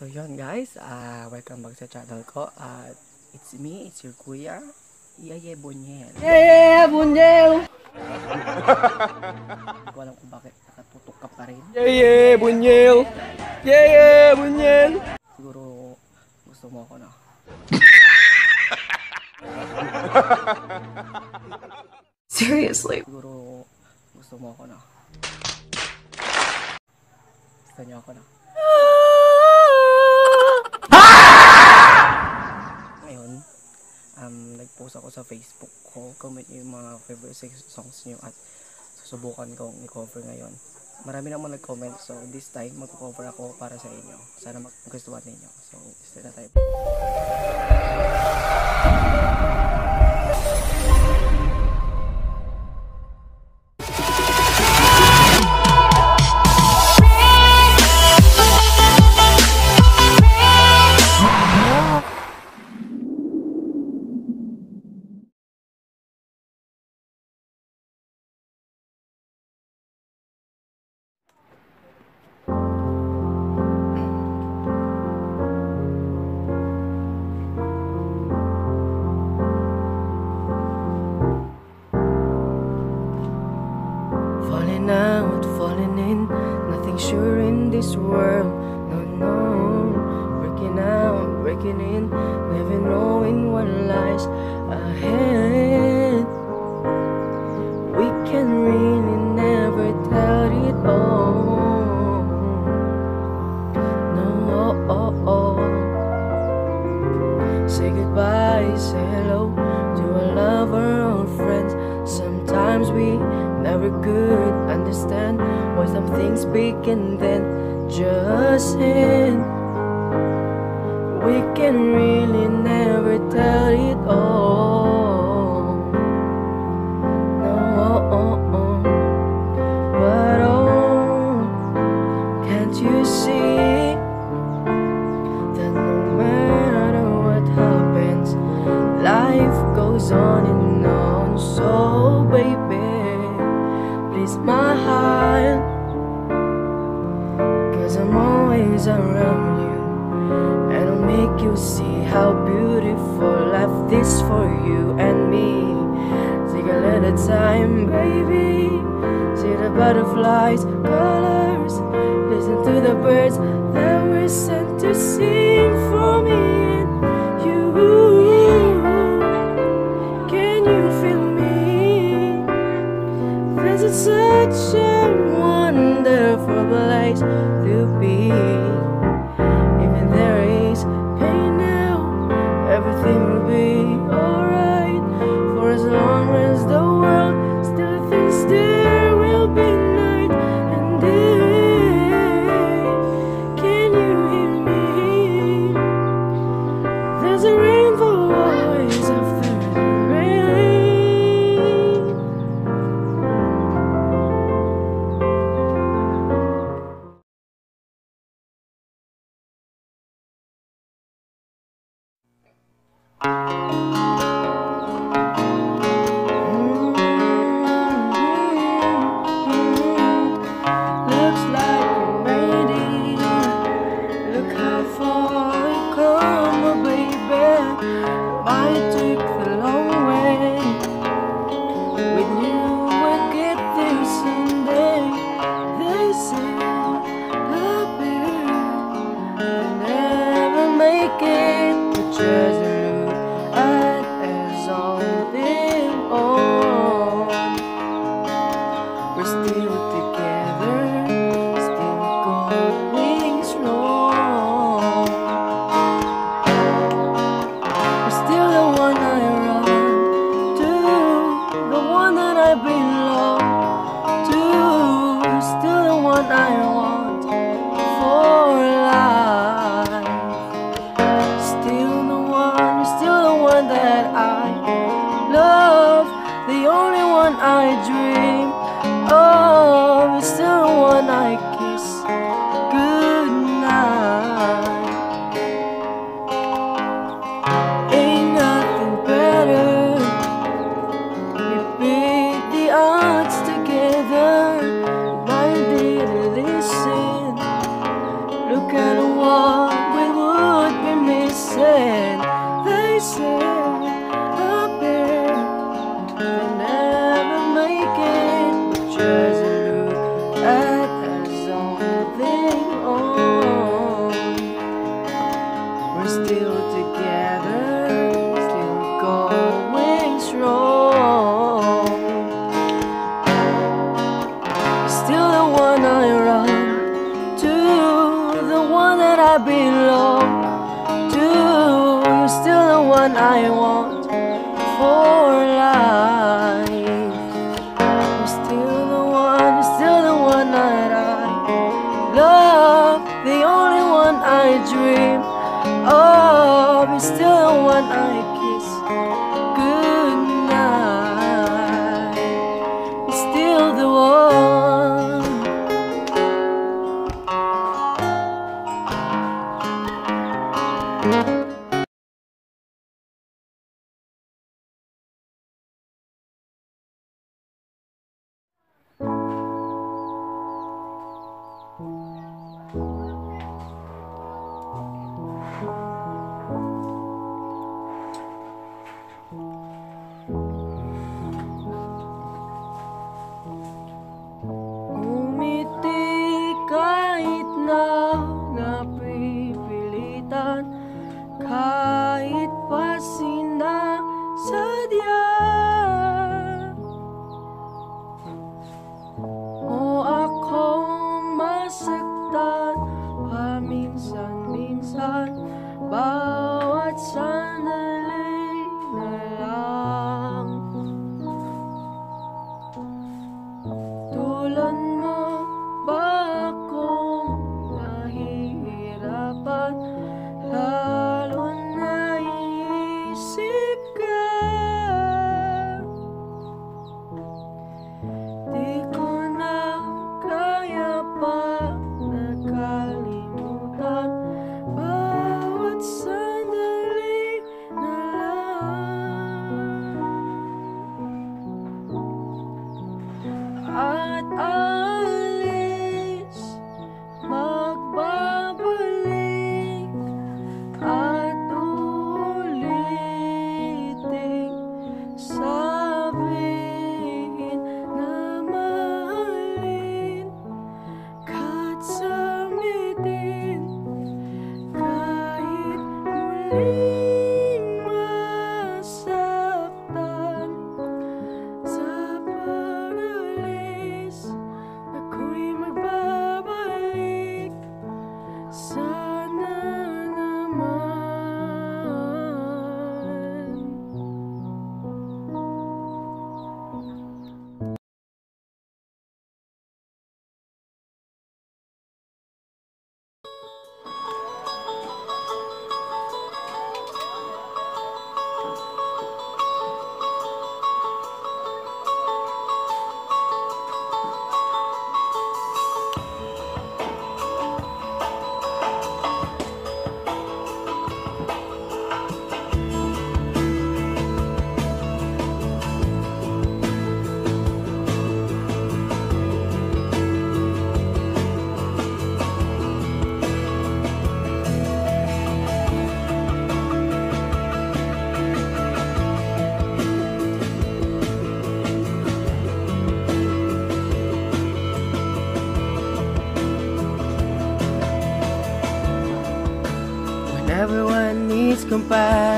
So yun guys, ah welcome back sa channel ko at it's me, it's your kuya, Yaye Bonyel. Yeah, Bunyel! Hindi ko alam kung bakit nakatutok ka pa rin. Bunyel! Yeah, yeah, Bunyel! Siguro gusto mo ako na. Seriously. Siguro gusto mo ako na. Gusto niyo ako na. Ngayon, um, nag-post ako sa Facebook ko. Comment niyo yung mga favorite songs niyo at susubukan kong i-cover ngayon. Marami naman nag-comment so this time magko-cover ako para sa inyo. Sana magustuhan ninyo. So, stay na tayo. We can really never tell it all. See how beautiful life is for you and me. Take a little time, baby. See the butterflies, colors. Listen to the birds that were sent to sing for me and you. Can you feel me? This is such a wonderful place love, the a dream. Oh, it's still one I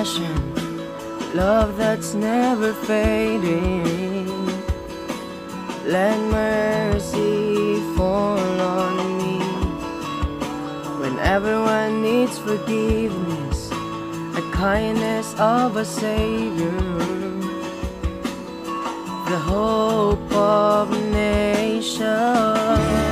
passion, love that's never fading. Let mercy fall on me when everyone needs forgiveness, the kindness of a savior, the hope of nations.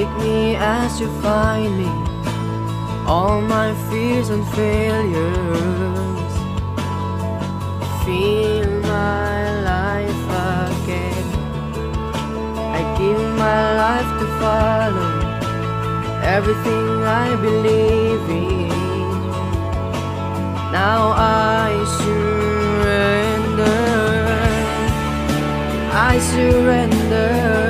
Take me as you find me, all my fears and failures. Feel my life again. I give my life to follow everything I believe in. Now I surrender. I surrender.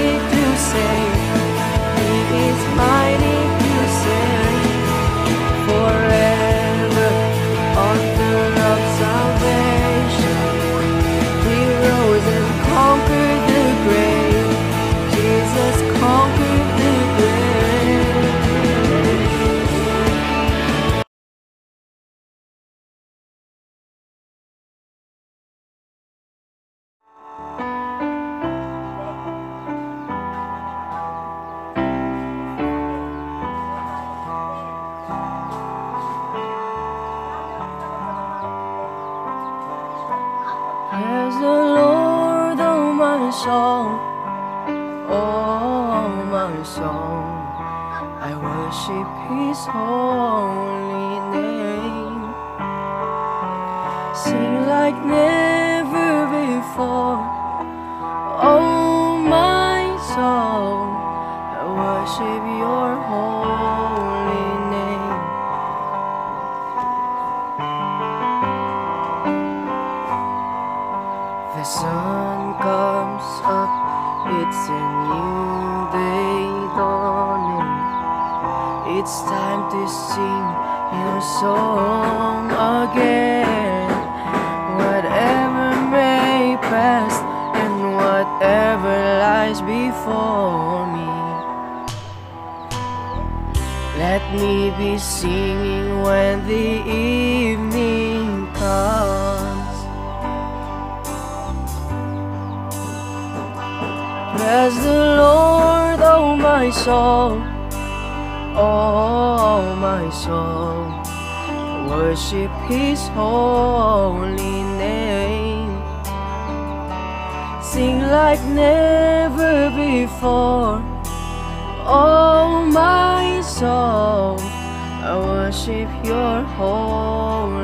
soul, oh my soul. I worship His holy name. Sing like never before, oh my soul. I worship Your holy name. The sun it's a new day dawning. It's time to sing your song again. Whatever may pass and whatever lies before me. Let me be singing when the evening soul, oh my soul. Worship His holy name. Sing like never before, oh my soul. I worship Your holy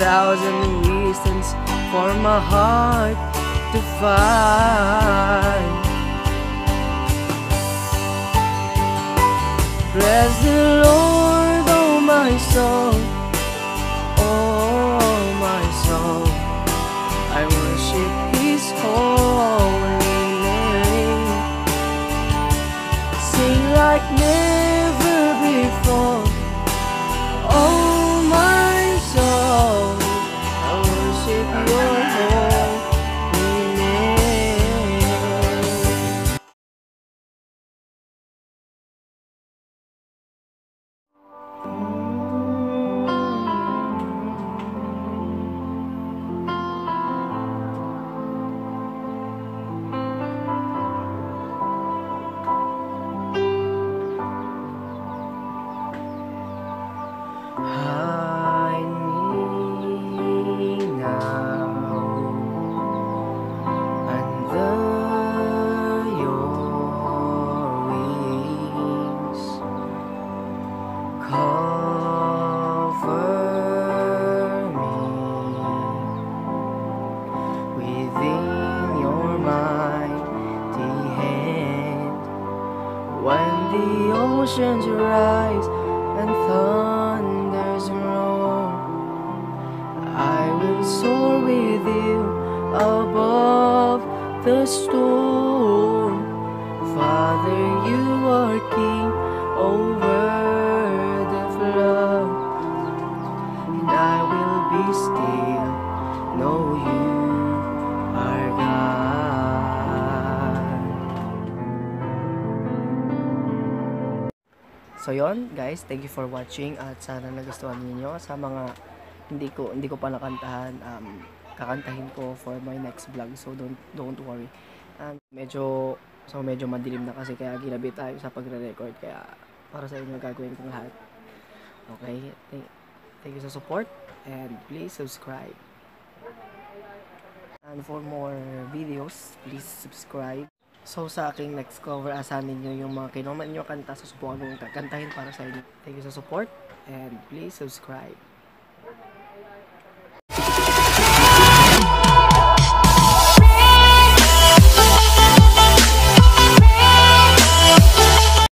thousand reasons for my heart to find. Bless the Lord, oh my soul, oceans rise So yon guys, thank you for watching at sana nagustuhan niyo sa mga hindi ko hindi ko pa nakantahan um kakantahin ko for my next vlog so don't don't worry. And medyo so medyo madilim na kasi kaya ginabi tayo sa pagre-record kaya para sa inyo gagawin kong lahat. Okay? Thank, thank you sa support and please subscribe. And for more videos, please subscribe. So sa aking next cover, asahan ninyo yung mga kinuman nyo kanta. Susubukan kong kakantahin para sa inyo. Thank you sa support and please subscribe.